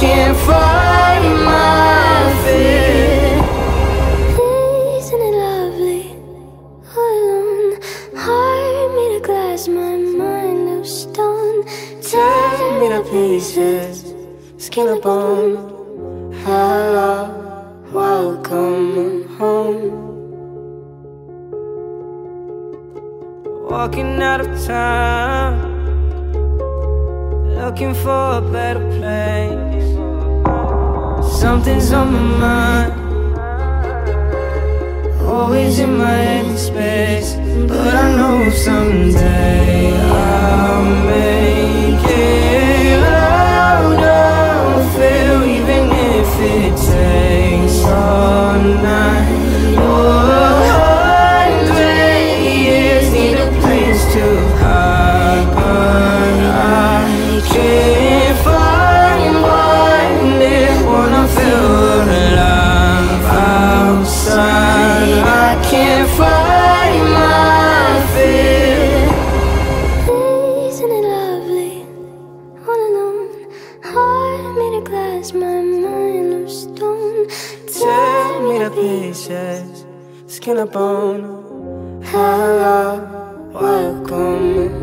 can't find my fear. Isn't it lovely? All alone, heart made of glass, my mind of stone. Tear me to pieces, skin and bone. Hello, welcome home. Walking out of town, looking for a better place. Something's on my mind, always in my head space. But I know someday of my mind of stone. Tear me to pieces, skin and bone. Hello, welcome